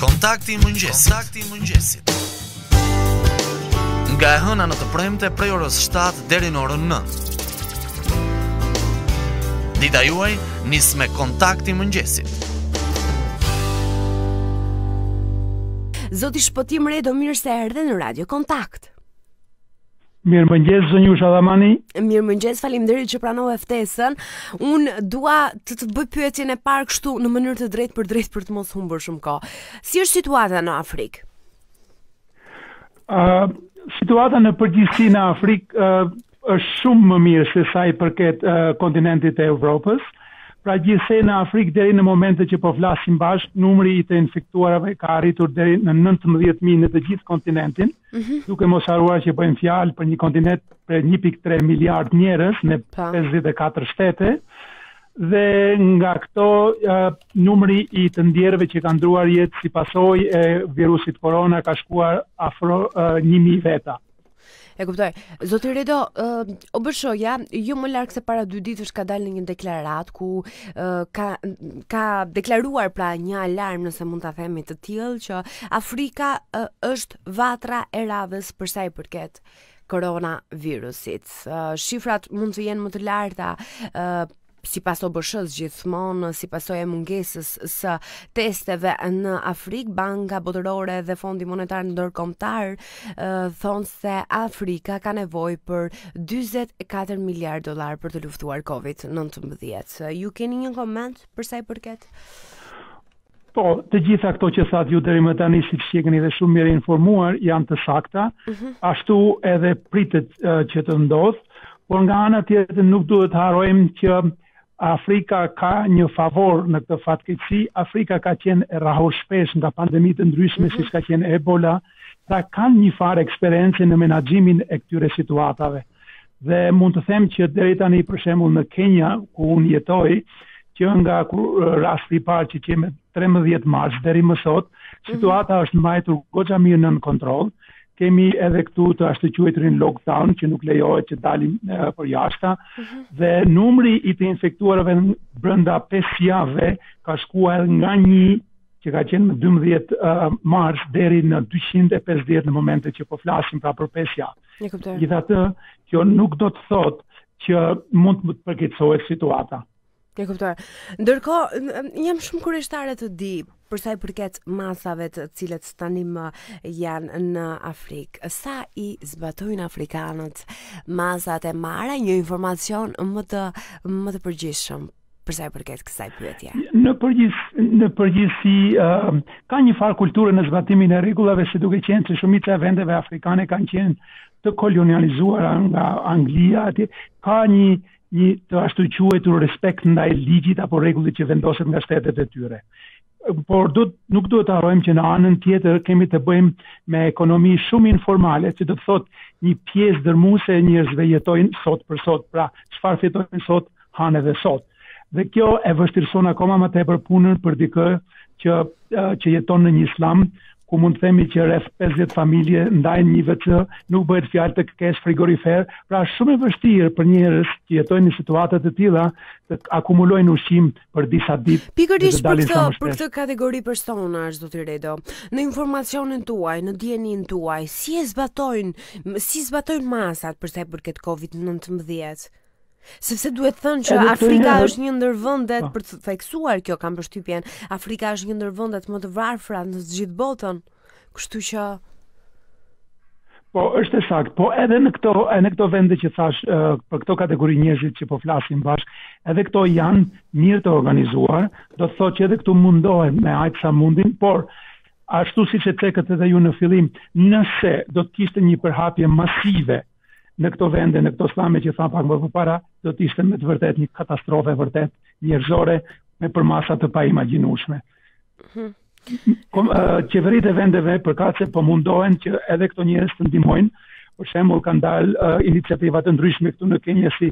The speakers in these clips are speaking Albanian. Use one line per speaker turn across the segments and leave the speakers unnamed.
Kontakti i mëngjesit. Kontakti i mëngjesit. Nga e hëna në të premte prej orës 7 deri në orën 9. Dita juaj nis me Kontakti i mëngjesit.
Zoti shpëtim Redo mirë se erdhe në Radio Kontakt.
Mirëmëngjes,
zonjusha Adhamani. Mirëmëngjes, faleminderit që pranove ftesën. Unë dua të të bëj pyetjen e parë kështu në mënyrë të drejtpërdrejtë për të mos humbur shumë kohë. Si është situata në Afrikë?
Uh, situata në përgjithësi në Afrikë uh, është shumë më mirë se sa i përket uh, kontinentit të Evropës. Pra gjithsej në Afrikë deri në momentet që po flasim bashkë, numri i të infektuarve ka arritur deri në 19.000 në të gjithë kontinentin. Duke mos harruar që bëjmë fjalë për një kontinent prej 1.3 miliard njerëz me 54 shtete dhe nga këto uh, numri i të ndjerëve që kanë ndërruar jetë si pasojë e virusit Corona ka shkuar afro uh, 1.000 veta.
E kuptoj. Zoti Redo, uh, OBSH-ja, jo më larg se para dy ditësh ka dalë në një deklaratë ku uh, ka, ka deklaruar pra një alarm nëse mund ta themi të tillë që Afrika ë është vatra e radhës për sa i përket koronavirusit. Shifrat mund të jenë më të larta sipas OBSH-së gjithmonë si pasojë e mungesës së testeve në Afrikë, Banka Botërore dhe Fondi Monetar Ndërkombëtar thonë se Afrika ka nevojë për 44 miliard dollarë për të luftuar COVID-19. Ju keni një koment për sa i përket?
Po, të gjitha këto që thatë ju deri më tani, siç qenkeni dhe shumë mirë e informuar, janë të sakta, mm -hmm. ashtu edhe pritet uh, që të ndodhë, por nga ana tjetër nuk duhet harrojmë që Afrika ka një favor në këtë fatkeqësi, Afrika ka qenë e rrahur shpesh nga pandemi të ndryshme, mm -hmm. siç ka qenë Ebola, pra kanë një farë eksperience në menaxhimin e këtyre situatave. Dhe mund të them që deri tani për shembull në Kenia ku unë jetoj, që nga rasti i parë që qe më 13 mars deri më sot, mhm. situata është mbajtur goxha mirë nën kontroll. Kemi edhe këtu të ashtuquajturin lockdown që nuk lejohet që dalim përjashta mhm. dhe numri i të infektuarve brenda 5 javëve ka shkuar nga një që ka qenë më 12 uh, mars deri në 250 në momente që po flasim pra për 5 javë. E kuptoj. Megjithatë, kjo nuk do të thotë që s'mund të përkeqësohet situata.
E kuptoj. Ndërkohë, jam shumë kureshtare të di për sa i përket masave të cilat tanimë janë në Afrikë. Sa i zbatojnë afrikanët masat e marra një informacion më të më të përgjithshëm për sa i përket kësaj pyetje?
Në përgjithësi, në përgjithësi uh, ka një farë kulturë në zbatimin e rregullave se duke qenë se shumica e vendeve afrikane kanë qenë të kolonializuara nga Anglia atje, ka një një të ashtuquajtur respekt ndaj ligjit apo rregullit që vendoset nga shtetet e tyre. Por do nuk duhet të harrojmë që në anën tjetër kemi të bëjmë me ekonomi shumë informale, që do të thotë një pjesë dërmuese e njerëzve jetojnë sot për sot, pra çfarë fitojnë sot hanë edhe sot. Dhe kjo e vështirëson akoma më tepër punën për dikë që që jeton në një slam ku mund të themi që rreth 50 familje ndajnë një WC, nuk bëhet fjalë të kesh frigorifer, pra është shumë e vështirë për njerëz që jetojnë në situata të tilla të akumulojnë ushqim për disa ditë.
Pikërisht për këtë, për këtë kategori personash zoti Redo. Në informacionin tuaj, në dijenin tuaj, si e zbatojnë, si zbatojnë masat për sa i përket COVID-19? Sepse duhet thënë që Afrika është një ndër vendet po. për të theksuar kjo kam përshtypjen. Afrika është një ndër vendet më të varfra në të gjithë botën. Kështu që
Po, është e saktë. Po edhe në këto në këto vende që thashë për këto kategori njerëzish që po flasim bashkë, edhe këto janë mirë të organizuar, do të thotë që edhe këtu mundohen me aq sa mundin, por ashtu siç e cekët edhe ju në fillim, nëse do të kishte një përhapje masive në këto vende, në këto slame që thashë pak më përpara, do të ishte me të vërtetë një katastrofë e vërtetë njerëzore me përmasa të paimagjinueshme. Hmm. Kom, uh, qeveritë e vendeve përkatëse po mundohen që edhe këto njerëz të ndihmojnë, për shembull kanë dalë uh, iniciativa të ndryshme këtu në Kenia si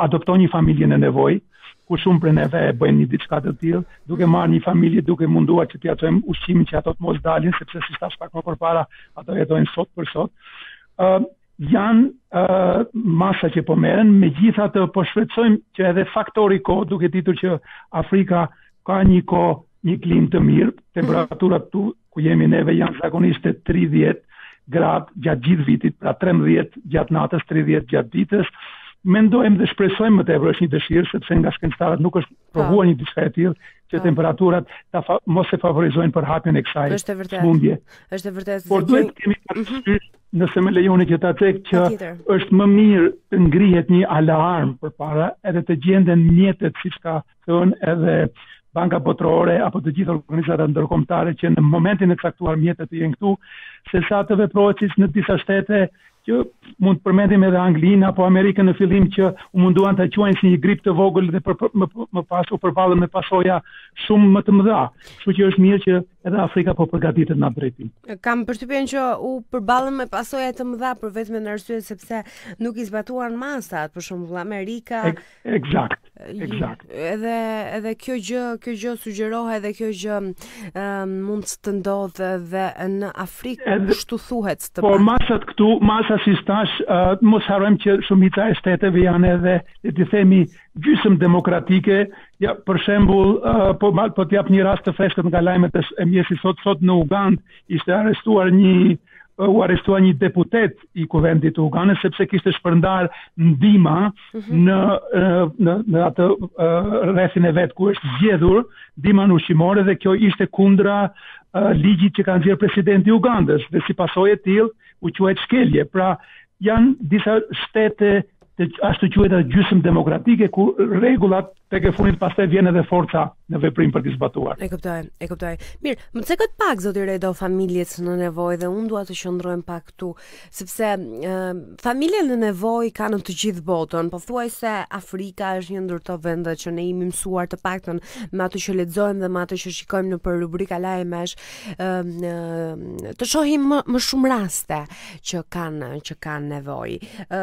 adopto një familje në nevojë, ku shumë prej neve e bëjmë një diçka të tillë, duke marrë një familje, duke munduar që t'ia çojmë ushqimin që ato të mos dalin, sepse siç thashë pak më përpara, ato jetojnë sot për sot. ë uh, janë uh, masa që po merren, megjithatë po shpresojmë që edhe faktori kohë, duke ditur që Afrika ka një kohë një klimë të mirë, mhm. temperaturat tu ku jemi neve janë zakonisht e 30 gradë gjatë gjithë vitit, pra 13 gjatë natës, 30 gjatë ditës, mendojmë dhe shpresojmë më tepër është një dëshirë sepse nga shkencëtarët nuk është po. provuar një diçka e tillë që
po.
temperaturat ta fa, mos e favorizojnë përhapjen e kësaj.
Është e vërtetë.
Sëmundje.
Është e vërtetë.
Por duhet
të
kemi mhm. parasysh nëse më lejoni që ta cek që është më mirë të ngrihet një alarm përpara edhe të gjenden mjetet siç ka thënë edhe Banka Botërore apo të gjitha organizatat ndërkombëtare që në momentin e caktuar mjetet të jenë këtu, se sa të veprohet si në disa shtete që mund të përmendim edhe Anglinë apo Amerikën në fillim që u munduan ta quajnë si një grip të vogël dhe për, për, më, më pas u përballën me pasoja shumë më të mëdha. Kështu që është mirë që edhe Afrika po përgatitet në drejtim.
Kam përshtypjen që u përballën me pasoja të mëdha për vetëm një arsye sepse nuk i zbatuan masat, për shembull Amerika
e, Eksakt. Eksakt.
Edhe edhe kjo gjë, kjo gjë sugjerohet edhe kjo gjë um, mund të ndodhë edhe në Afrikë,
edhe,
kështu thuhet të
Po masat këtu, masat siç thashë, uh, mos harrojmë që shumica e shteteve janë edhe le të themi gjysëm demokratike. Ja, për shembull, uh, po po të jap një rast të freskët nga lajmet e mëngjesit sot sot në Ugandë Ishte arrestuar një u arrestua një deputet i kuvendit të Ugandës sepse kishte shpërndarë ndihma mm -hmm. në, në në atë rrethin e vet ku është zgjedhur ndihma ushqimore dhe kjo ishte kundra uh, ligjit që ka nxjerrë presidenti i Ugandës dhe si pasojë e tillë u quajt shkelje. Pra janë disa shtete të ashtuquajtura gjysmë demokratike ku rregullat tek e fundit pastaj vjen edhe forca në veprim për t'i zbatuar.
E kuptoj, e kuptoj. Mirë, më cekët pak zoti Redo familjet në nevojë dhe unë dua të qëndrojmë pak këtu, sepse e, familje në nevojë ka në të gjithë botën. Pothuajse Afrika është një ndër ato vende që ne jemi mësuar të paktën me atë që lexojmë dhe me atë që shikojmë nëpër rubrika lajmesh, ë të shohim më, më shumë raste. që kanë që kanë nevojë. Ë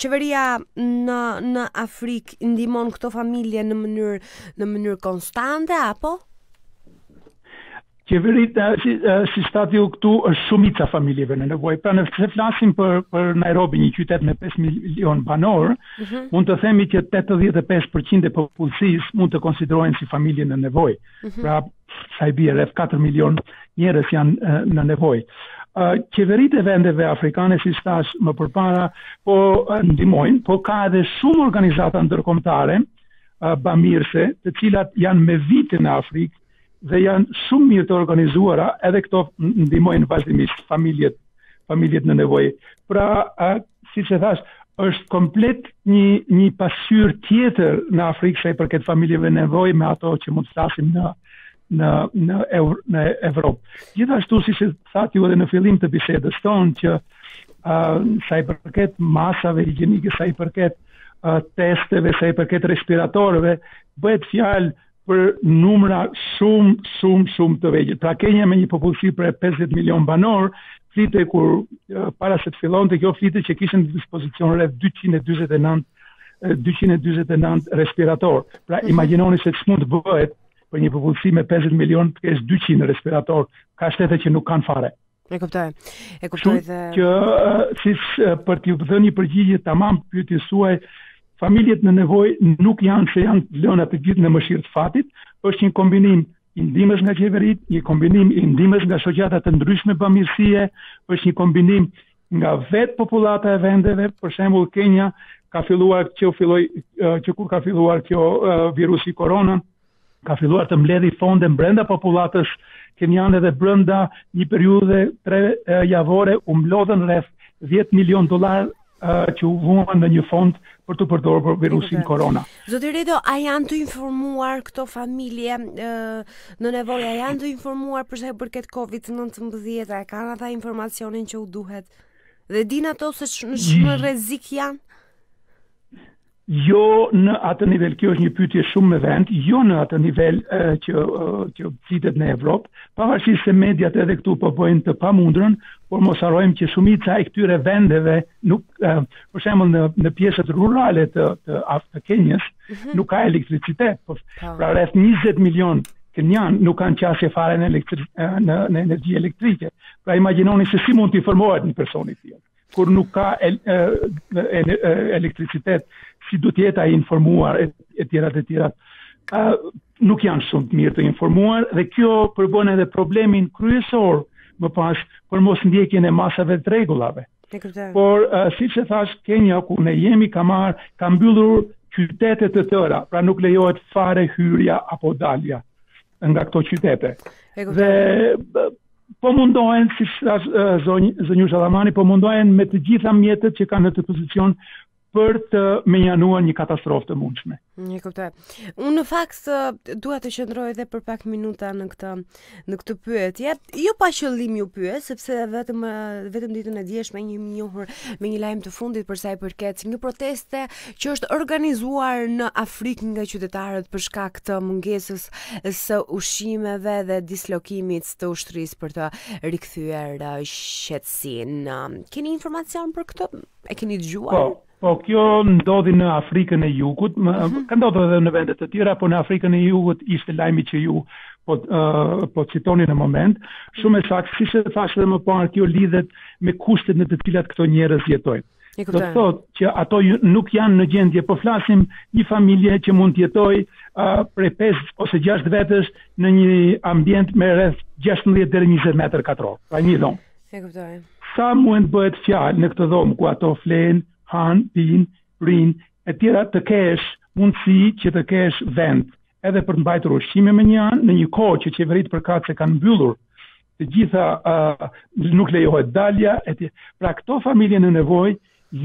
qeveria në në Afrikë i ndihmon këto familje në mënyrë në mënyrë konstante apo?
Qeveritë si, siç thatë ju këtu është shumica e familjeve në nevojë. Pra nëse flasim për për Nairobi, një qytet me 5 milion banorë, mm -hmm. mund të themi që 85% e popullsisë mund të konsiderohen si familje në nevojë. Mm -hmm. Pra sa i bie rreth 4 milion njerëz janë në nevojë. Qeveritë e vendeve afrikane siç thashë më përpara po ndihmojnë, po ka edhe shumë organizata ndërkombëtare bamirëse, të cilat janë me vite në Afrikë dhe janë shumë mirë të organizuara, edhe këto ndihmojnë vazhdimisht familjet familjet në nevojë. Pra, siç thashë, është komplet një, një pasqyrë tjetër në Afrikë sa i përket familjeve në nevojë me ato që mund të flasim në, në, në, Evro, në Evropë. Gjithashtu, siç e thatë edhe në fillim të bisedës tonë, që uh, sa i përket masave higjenike, sa i përket uh, testeve, sa i përket respiratorëve, bëhet fjalë për numra shumë, shumë, shumë të vegjët. Pra Kenia me një popullsi prej 50 milion banorë, flitej kur para se të fillonte kjo flitej që kishin në dispozicion rreth 229 229 respiratorë. Pra mhm. imagjinoni se ç'mund të bëhet për një popullsi me 50 milion të kesh 200 respiratorë, ka shtete që nuk kanë fare.
E kuptoj. E kuptoj dhe
që si për t'ju dhënë një përgjigje tamam pyetjes suaj, familjet në nevojë nuk janë se janë lëna të gjithë në mëshirë të fatit, është një kombinim i ndihmës nga qeveritë, një kombinim i ndihmës nga shoqata të ndryshme bamirësie, është një kombinim nga vet popullata e vendeve, për shembull Kenia ka filluar që filloi që kur ka filluar kjo virusi korona, ka filluar të mbledhi fonde mbrenda popullatës keniane dhe brenda një periudhe tre javore u mblodhën rreth 10 milion dollarë që u vuan në një fond për t'u përdorur për virusin korona.
Zoti Redo, a janë të informuar këto familje në nevojë, a janë të informuar për sa i përket COVID-19, a kanë ata informacionin që u duhet? Dhe din ato se në çfarë rreziku janë?
Jo në atë nivel, kjo është një pyetje shumë me vend, jo në atë nivel e, që që flitet në Evropë, pavarësisht se mediat edhe këtu po bëjnë të pamundrën, por mos harrojmë që shumica e këtyre vendeve nuk e, për shembull në në pjesët rurale të të aftë Kenjës mm -hmm. nuk ka elektricitet, po,
po.
pra rreth 20 milion kenjanë nuk kanë qasje fare në, elektri, në, në energji elektrike. Pra imagjinoni se si mund të informohet një person i tillë. Kur nuk ka elektricitet, si do të jetë ai informuar etj etj. Ë nuk janë shumë të mirë të informuar dhe kjo përbën edhe problemin kryesor më pas për mosndjekjen e masave të rregullave. Por uh, siç e thashë, Kenia ku ne jemi ka marrë, ka mbyllur qytete të tëra, pra nuk lejohet fare hyrja apo dalja. nga këto qytete. Dhe po mundohen, siç thashë zonjusha Dhamani, po mundohen me të gjitha mjetet që kanë në dispozicion për të mënjanuar një katastrofë të mundshme.
Ju kuptoj. Unë në fakt dua të qëndroj edhe për pak minuta në këtë në këtë pyetje. Jo pa qëllim ju pyet, sepse vetëm vetëm ditën e djeshme jemi njohur me një lajm të fundit për sa i përket një proteste që është organizuar në Afrikë nga qytetarët për shkak të mungesës së ushqimeve dhe dislokimit të ushtrisë për të rikthyer uh, qetësinë. Keni informacion për këtë? E keni dëgjuar?
Po, po kjo ndodhi në Afrikën e Jugut, më, uh mhm. -huh. ka ndodhur edhe në vende të tjera, por në Afrikën e Jugut ishte lajmi që ju po uh, po citoni në moment, shumë e saktë, siç e thashë edhe më parë, kjo lidhet me kushtet në të cilat këto njerëz jetojnë. E kuptoj. Do të thotë që ato nuk janë në gjendje, po flasim një familje që mund të jetojë uh, prej 5 ose 6 vetësh në një ambient me rreth 16 deri 20 metër katror, pra një dhomë.
E kuptoj.
Sa mund të bëhet fjalë në këtë dhomë ku ato flen, hanë, pinë, rrinë, e tjera të kesh mundësi që të kesh vend edhe për të mbajtur ushqime me një anë në një kohë që qeveritë përkatëse kanë mbyllur të gjitha uh, nuk lejohet dalja etj. Pra këto familje në nevojë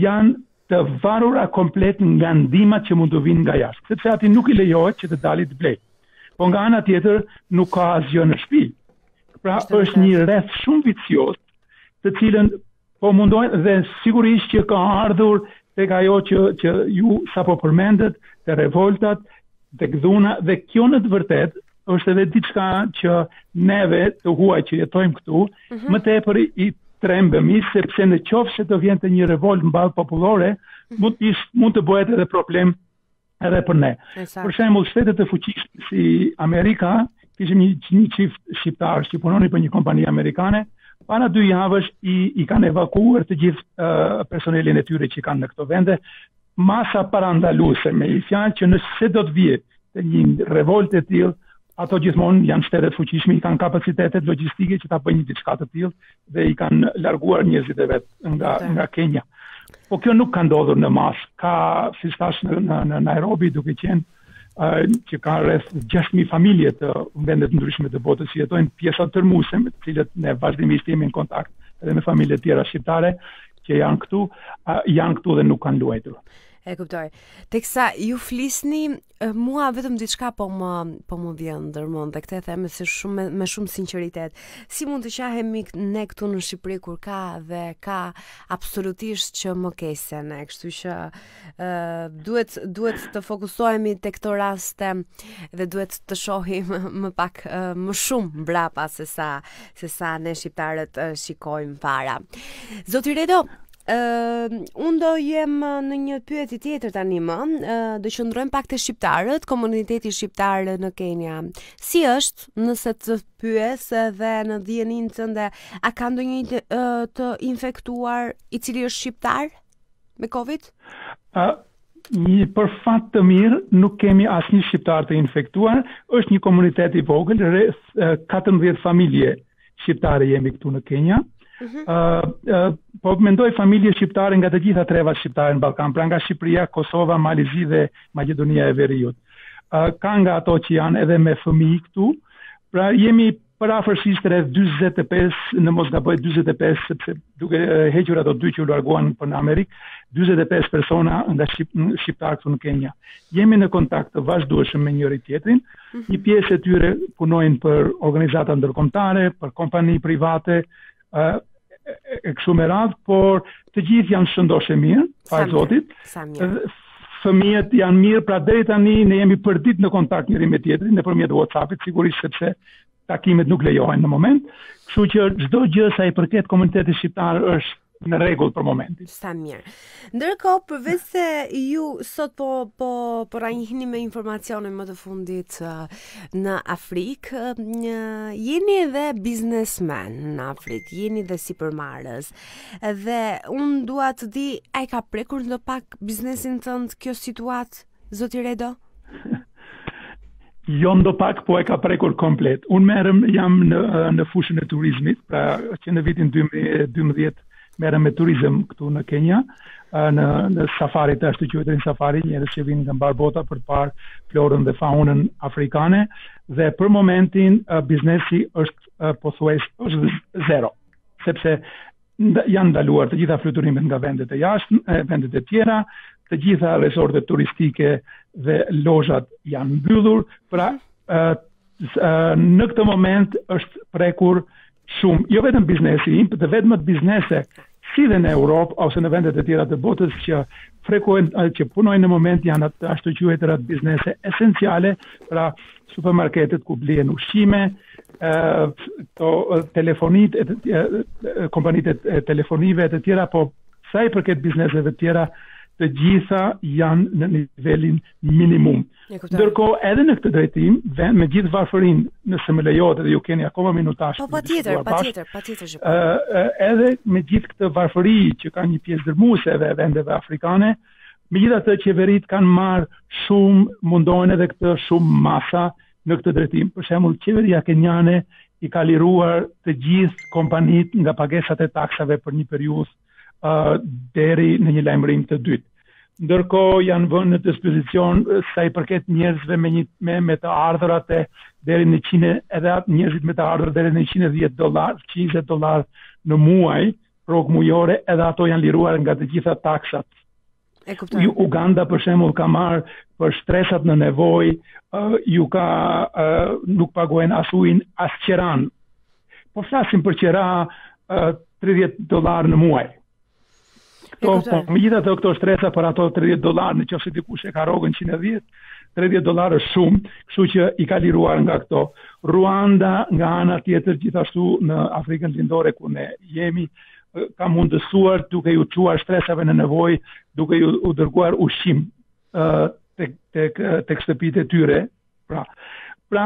janë të varura komplet nga ndihmat që mund të vinë nga jashtë, sepse atij nuk i lejohet që të dali të blejë. Po nga ana tjetër nuk ka asgjë në shtëpi. Pra është, është një rreth shumë vicioz, të cilën Po mundohen dhe sigurisht që ka ardhur tek ajo që që ju sapo përmendët, te revoltat, tek dhuna dhe kjo në të vërtetë është edhe diçka që neve të huajt që jetojmë këtu, mm -hmm. më tepër i trembemi sepse në qoftë se të vinte një revoltë mbarëpopullore, mm -hmm. mund të mund të bëhet edhe problem edhe për ne. Për shembull, shtetet e fuqishme si Amerika, kishim një, një çift shqiptar që punonin për një kompani amerikane, para dy javësh i i kanë evakuuar të gjithë uh, personelin e tyre që kanë në këto vende, masa parandaluese me një fjalë që nëse do të vinte një revoltë e tillë, Ato gjithmonë janë shtete të fuqishme, i kanë kapacitetet logjistike që ta bëjnë diçka të tillë dhe i kanë larguar njerëzit e vet nga Ata. nga Kenia. Po kjo nuk ka ndodhur në masë. Ka siç thashë në në, në Nairobi duke qenë uh, që ka rreth 6000 familje të vende të ndryshme të botës që jetojnë pjesa dërrmuese me të cilët ne vazhdimisht jemi në kontakt edhe me familje të tjera shqiptare që janë këtu, uh, janë këtu dhe nuk kanë luajtur.
E kuptoj. Teksa ju flisni, mua vetëm diçka po më po më vjen ndërmend dhe këtë e them me shumë me, me shumë sinqeritet. Si mund të qahemi ne këtu në Shqipëri kur ka dhe ka absolutisht dhe më keq se ne, kështu që ë uh, duhet duhet të fokusohemi tek këto raste dhe duhet të shohim më pak uh, më shumë mbrapa se sa se sa ne shqiptarët uh, shikojmë para. Zoti Redo, Uh, unë do jem në një pyetje tjetër tani më, uh, do qëndrojmë pak te shqiptarët, komuniteti shqiptar në Kenia. Si është nëse të pyes edhe në dijenin tënde, a ka ndonjë të, uh, të infektuar i cili është shqiptar me Covid?
Uh, për fat të mirë nuk kemi asnjë shqiptar të infektuar, është një komunitet i vogël, rreth 14 familje shqiptare jemi këtu në Kenya. Ëh, mhm. uh, po mendoj familje shqiptare nga të gjitha trevat shqiptare në Ballkan, pra nga Shqipëria, Kosova, Mali i Zi dhe Maqedonia e Veriut. Ëh, uh, ka nga ato që janë edhe me fëmijë këtu. Pra jemi përafërsisht rreth 45 në mos gaboj 45 sepse duke hequr ato dy që u larguan për në Amerikë 45 persona nga shqip, shqiptarë këtu në Kenya. Jemi në kontakt të vazhdueshëm me njëri-tjetrin, Mhm. Një pjesë e tyre punojnë për organizata ndërkombëtare, për kompani private, ë e kështu me radhë, por të gjithë janë shëndoshë e mirë, falë Zotit. Fëmijët janë mirë, pra deri tani ne jemi përditë në kontakt njëri me tjetrin, nëpërmjet Whatsappit, sigurisht sepse Takimet nuk lejohen në moment, kështu që çdo gjë sa i përket komunitetit shqiptar është në rregull për momentin.
Sa mirë. Ndërkohë, përveçse ju sot po po po na vini me informacione më të fundit uh, në Afrikë, uh, jeni edhe biznesmen në Afrikë, jeni dhe sipërmarrës. Dhe un dua të di a e ka prekur ndopak biznesin tënd kjo situatë? zoti Redo?
Jo ndopak, po e ka prekur komplet. Unë merrem, jam në, në fushën e turizmit, pra që në vitin 2012 merrem me turizm këtu në Kenya, në, në safari, të ashtuquajturin safari, njerëz që vinë nga mbarë bota për të parë florën dhe faunën afrikane, dhe për momentin biznesi është pothuajse është zero, sepse Janë ndaluar të gjitha fluturimet nga vendet e jashtme, vendet e tjera, të gjitha resortet turistike dhe lozhat janë mbyllur, pra mhm. në këtë moment është prekur shumë, jo vetëm biznesi im, por të vetmet biznese, si dhe në Europë, ose në vendet e tjera të botës që frekuent, që punojnë në moment janë ato të ashtuquajturat biznese esenciale, pra supermarketet ku blihen ushqime, këto telefonitë, kompanitë e telefonive e të tjera, po sa i përket bizneseve të tjera, të gjitha janë në nivelin minimum. Ndërkohë, edhe në këtë drejtim, vend me gjithë varfërinë, nëse më lejohet dhe ju keni akoma minutazh.
Po patjetër, patjetër, patjetër që po.
Ë edhe me gjithë këtë varfëri që kanë një pjesë dërrmuese e vendeve afrikane, megjithatë qeveritë kanë marrë shumë mundohen edhe këtu shumë masa në këtë drejtim. Për shembull, qeveria keniane i ka liruar të gjithë kompanitë nga pagesat e taksave për një periudhë uh, deri në një lajmërim të dytë. Ndërkohë janë vënë në dispozicion sa i përket njerëzve me një me, me të ardhurat deri në 100 edhe dhjetë, njerëzit me të ardhura deri në 110 dollar, 120 dollar në muaj, rrogë mujore, edhe ato janë liruar nga të gjitha taksat
E kuptoj.
Uganda për shembull ka marrë për shtresat në nevojë, uh, ju ka uh, nuk paguajnë as ujin, as qeran. Po flasim për qera uh, 30 dollar në muaj. Po po megjithatë këto shtresa për ato 30 dollar, në qoftë se dikush e ka rrogën 110, 30 dollar është shumë, kështu që i ka liruar nga këto. Ruanda nga ana tjetër gjithashtu në Afrikën Lindore ku ne jemi, uh, ka mundësuar duke iu çuar shtresave në nevojë, duke iu dërguar ushqim tek tek tek shtëpitë e tyre. Pra, pra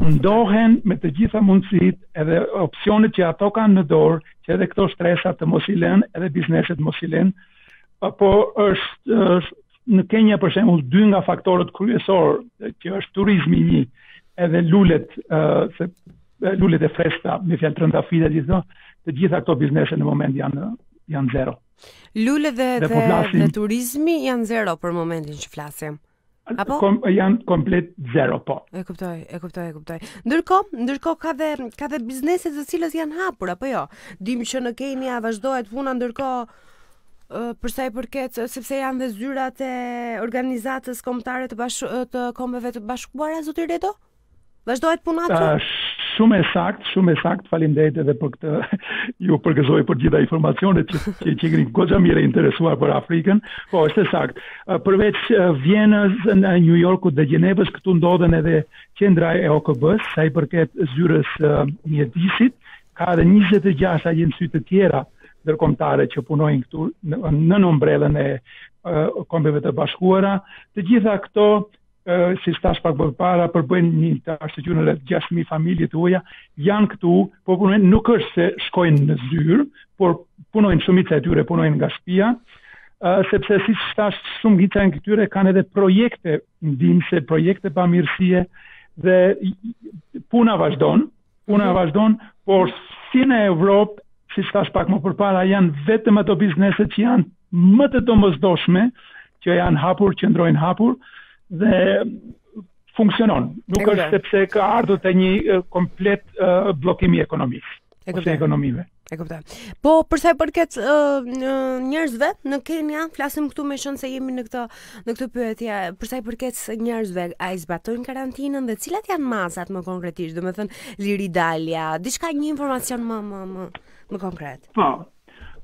mundohen me të gjitha mundësitë edhe opsionet që ato kanë në dorë, që edhe këto shtresa të mos i lënë, edhe bizneset mos i lënë. Po është, është në Kenya për shembull dy nga faktorët kryesorë që është turizmi një edhe lulet uh, se lulet e freskëta me fjalë trëndafila, gjithë të gjitha këto biznese në moment janë janë zero.
Lule dhe dhe, po flasim, dhe turizmi janë zero për momentin që flasim.
Po kom, janë komplet zero po.
E kuptoj, e kuptoj, e kuptoj. Ndërkohë, ndërkohë ka dhe ka dhe biznese të cilat janë hapur apo jo. Dim që në Kenia vazhdohet puna ndërkohë për sa i përket sepse janë dhe zyrat e organizatës kombëtare të bashk të kombeve të bashkuara zoti Redo vazhdohet puna aty
shumë e saktë shumë e saktë faleminderit edhe për këtë ju përgëzoj për gjitha informacionet që që që keni, goxha mirë interesuar për Afrikën po është e saktë përveç Vjenës, New Yorkut dhe Gjenevës këtu ndodhen edhe qendra e OKB-s sa i përket zyrës së mjedisit ka edhe 26 agjenci të tjera ndërkombëtare që punojnë këtu nën ombrellën e Kombeve të Bashkuara, të gjitha këto siç thashë pak përpara, përbëjnë një të ashtuquajtur rreth 6.000 familje të huaja, janë këtu, po punojnë, nuk është se shkojnë në zyrë, por punojnë shumica e tyre, punojnë nga shpia, uh, sepse siç thashë shumica e këtyre, kanë edhe projekte ndihmëse projekte bamirësie, dhe puna vazhdon, Puna vazhdon, por si në Evropë, siç thashë pak më përpara, janë vetëm ato bizneset që janë më të domosdoshme, që janë hapur, qëndrojnë hapur, dhe funksionon. Nuk është sepse ka ardhur te një komplet bllokim i ekonomisë, ose ekonomive.
E kuptoj. Po për sa i përket uh, njerëzve në Kenia, flasim këtu meqenëse jemi në këtë në këtë pyetje. Për sa i përket njerëzve, a i zbatojnë karantinën dhe cilat janë masat më konkretisht, domethënë liridalja, diçka një informacion më më më më konkret.
Po.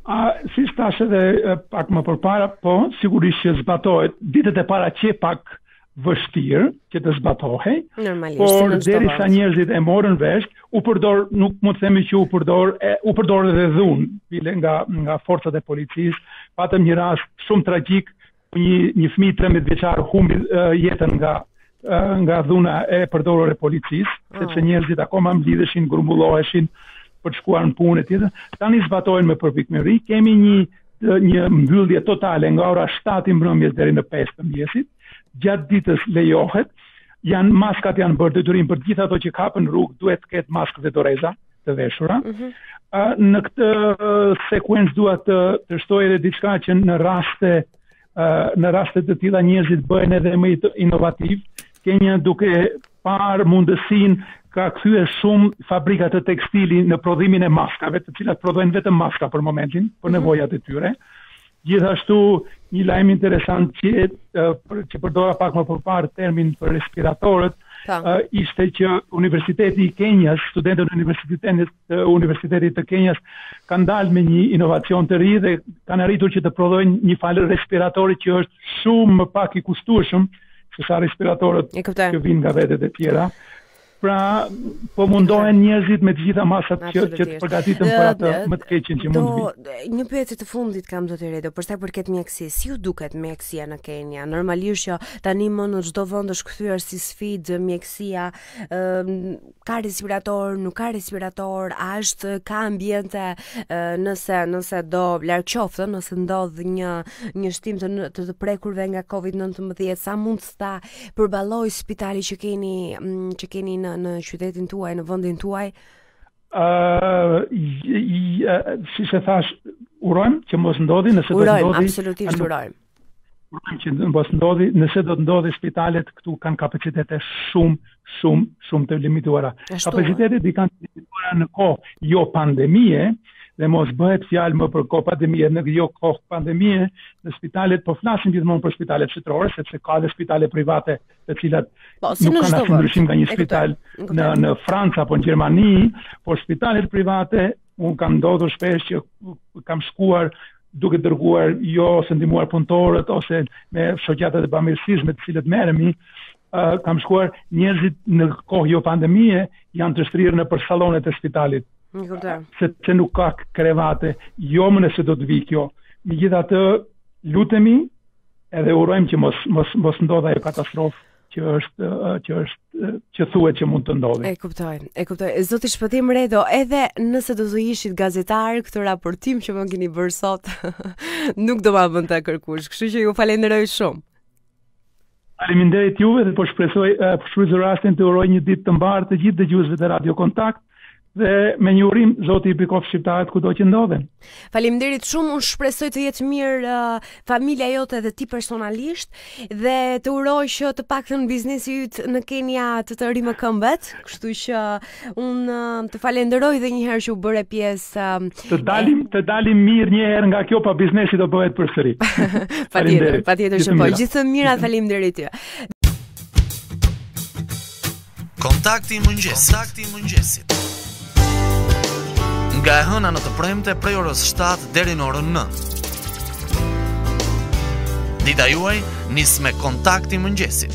A siç thashë edhe pak më përpara, po sigurisht që zbatohet ditët e para qe pak vështirë që të zbatohej.
Normalisht.
Por derisa njerëzit e morën vesh, u përdor, nuk mund të themi që u përdor, e, u përdor edhe dhunë, bile nga nga forcat e policisë. Patëm një rast shumë tragjik, ku një një fëmijë 13 vjeçar humbi jetën nga nga dhuna e përdorur e policisë, oh. sepse njerëzit akoma mblidheshin, grumbulloheshin për të shkuar në punë etj. Tani zbatojnë me përpikmëri, kemi një një mbyllje totale nga ora 7 e mbrëmjes deri në 5 të mëngjesit. Gjatë ditës lejohet janë maskat janë bërë detyrim për gjithë ato që kapen në rrugë duhet të ketë maskë dhe doreza të veshura. Mm -hmm. A, në këtë sekuencë dua të të shtoj edhe diçka që në raste në raste të tilla njerëzit bëhen edhe më inovativë. Kenja duke parë mundësinë ka kthyer shumë fabrika të tekstilit në prodhimin e maskave, të cilat prodhojnë vetëm maska për momentin, për mhm. nevojat e tyre. Gjithashtu, një lajm interesant që e, për, që përdora pak më përpara termin për respiratorët, uh, ishte që Universiteti i Kenjas, studentët e Universitetit të Universitetit të Kenjas kanë dalë me një inovacion të ri dhe kanë arritur që të prodhojnë një farë respiratori që është shumë më pak i kushtueshëm se sa respiratorët që vijnë nga vendet e tjera. Pra, po mundohen njerëzit me të gjitha masat që që të përgatiten për atë më të keqen që mund
të vijë. Një pyetje të fundit kam zoti Redo, për sa i përket mjekësisë, si ju duket mjekësia në Kenia? Normalisht që tanimë në çdo vend është kthyer si sfidë mjekësia, ë ka respirator, nuk ka respirator, a është ka ambiente, nëse nëse do larg qoftë, nëse ndodh një një shtim të të, të prekurve nga COVID-19, sa mund ta përballojë spitali që keni mm, që keni në në qytetin tuaj, në vendin tuaj?
Ëh, uh, siç e thashë, urojmë që mos ndodhë, nëse
urojmë, do ndodhë. Urojmë, absolutisht urojmë.
që mos ndodhë, nëse do të ndodhë spitalet këtu kanë kapacitete shumë, shumë, shumë të limituara. Kapacitetet i kanë të limituara në kohë jo pandemie, dhe mos bëhet fjalë më për kohë pandemie, në jo kohë pandemie, në spitalet, po flasim gjithmonë për spitalet shtetërore, sepse ka dhe spitale private të cilat
po, si nuk kanë
asnjë ndryshim nga një spital në, në Francë apo në Gjermani, por spitalet private Unë kam ndodhur shpesh që kam shkuar duke dërguar jo ose ndihmuar punëtorët ose me shoqatat e bamirësisë me të cilat merremi, uh, kam shkuar njerëzit në kohë jo pandemie janë të shtrirë nëpër sallonet e spitalit. Sepse nuk ka krevate, jo më nëse do të vijë kjo. Megjithatë lutemi edhe urojmë që mos, mos, mos ndodhë ajo katastrofë. që është që është që thuhet që mund të ndodhë.
E kuptoj. E kuptoj. Zoti Shpëtim Redo, edhe nëse do të ishit gazetar, këtë raportim që më keni bërë sot nuk do ma bënte kërkush. Kështu që ju falenderoj shumë.
Faleminderit juve dhe po shpresoj po shfrytëzoj rastin të t'u uroj një ditë të mbarë të gjithë dëgjuesve të Radio Kontakt. Dhe me një urim zoti i bekoftë shqiptarët kudo që ndodhen.
Faleminderit shumë, unë shpresoj të jetë mirë uh, familja jote dhe ti personalisht dhe të uroj që të paktën biznesi yt në Kenia të të rimëkëmbet, kështu që unë uh, të falenderoj edhe një herë që u bëre pjesë.
Um, të dalim, e... të dalim mirë një herë nga kjo pa biznesi do bëhet përsëri. Faleminderit.
Patjetër, patjetër që po. Gjithë të mira, faleminderit ju.
Kontakti i mëngjesit. Kontakti i mëngjesit. Nga e hëna në të premte prej orës 7 deri në orën 9. Dita juaj nis me kontakti i mëngjesit.